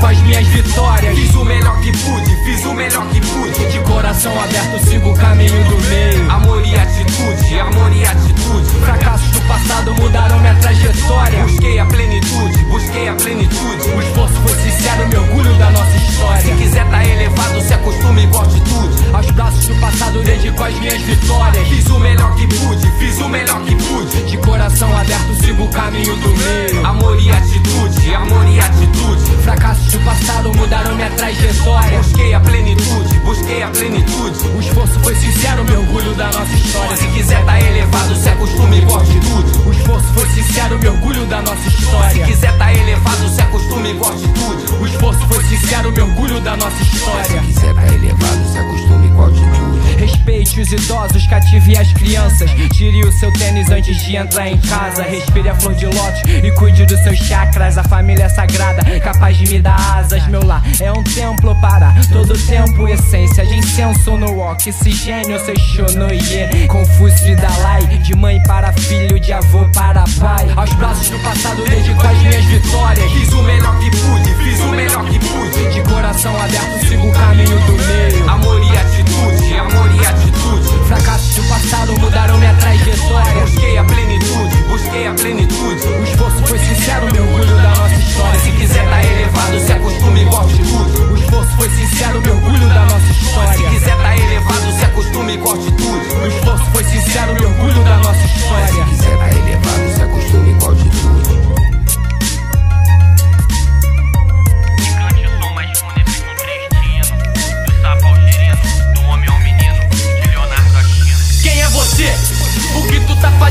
com as minhas vitórias. Fiz o melhor que pude, fiz o melhor que pude. De coração aberto, sigo o caminho do meio. Amor e atitude, amor e atitude. Fracassos do passado mudaram minha trajetória. Busquei a plenitude, busquei a plenitude. O esforço foi sincero, me orgulho da nossa história. Se quiser tá elevado, se acostume com atitude. Aos braços do passado, dedico as minhas vitórias. Fiz o melhor que pude, fiz o melhor que pude. De coração aberto, sigo o caminho do meio. Amor e atitude, amor e atitude. Fracassos do passado mudaram minha trajetória. Busquei a plenitude, busquei a plenitude. O esforço foi sincero, mergulho da nossa história. Se quiser tá elevado, se acostuma e goste tudo. O esforço foi sincero, mergulho da nossa história. Se quiser tá elevado, se acostuma e goste tudo. O esforço foi sincero, mergulho da nossa história. Respeite os idosos, cative as crianças. Tire o seu tênis antes de entrar em casa. Respire a flor de lótus e cuide dos seus chakras. A família é sagrada, capaz de me dar asas. Meu lar é um templo para todo tempo. Essência de incenso no oxigênio. Seixo no Iê, Confúcio e Dalai. De mãe para filho, de avô para pai. Aos braços do passado, dedico as minhas vitórias. Fiz o melhor que pude, fiz o melhor que pude. De coração aberto, sigo o caminho do meio. Amor e atitude, amor e atitude.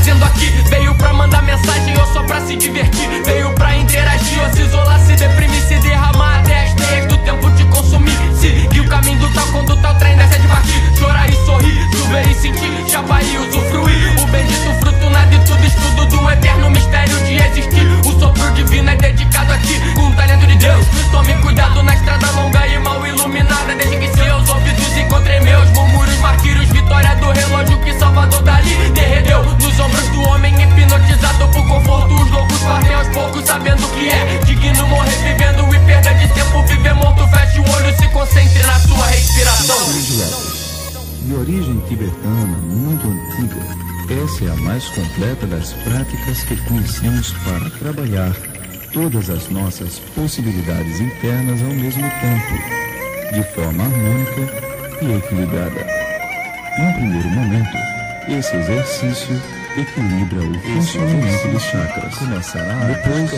Fazendo aqui? Veio pra mandar mensagem ou só pra se divertir? Veio pra interagir ou se isolar, se deprimir, se derramar até as teias do tempo te consumir. De origem tibetana muito antiga, essa é a mais completa das práticas que conhecemos para trabalhar todas as nossas possibilidades internas ao mesmo tempo, de forma harmônica e equilibrada. Num primeiro momento, esse exercício equilibra o funcionamento dos chakras. Depois,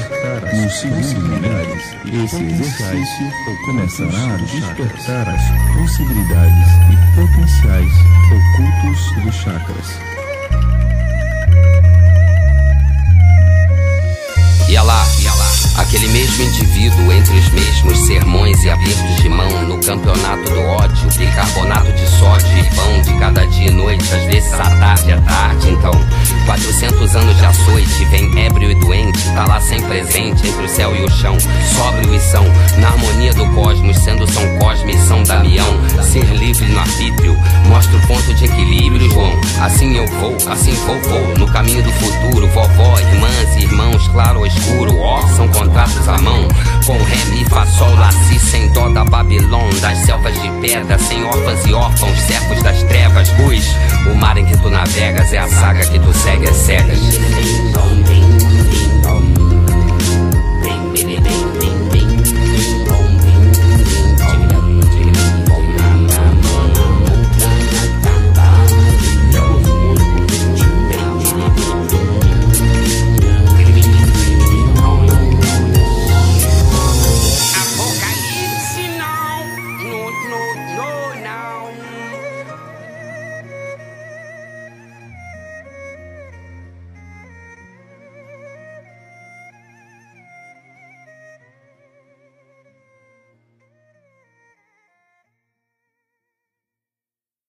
no segundo momento, esse exercício começará a despertar as possibilidades potenciais ocultos dos chakras. Ia lá, ia lá. Aquele mesmo indivíduo entre os mesmos sermões e apertos de mão no campeonato do ódio, bicarbonato de sódio e pão de cada dia e noite, às vezes à tarde, à tarde. Então, 400 anos de açoite, vem e tá lá sem presente entre o céu e o chão, sóbrio e são, na harmonia do cosmos, sendo São Cosme e São Damião, ser livre no arbítrio, mostra o ponto de equilíbrio, João. Assim eu vou, assim vou, vou, no caminho do futuro, vovó, irmãs e irmãos, claro ou escuro, ó, são contratos à mão, com ré, mi, fá, sol, lá, si, sem dó da Babilônia, das selvas de pedra, sem órfãos e órfãos, servos das trevas, luz, o mar em que tu navegas é a saga que tu segue, é cegas.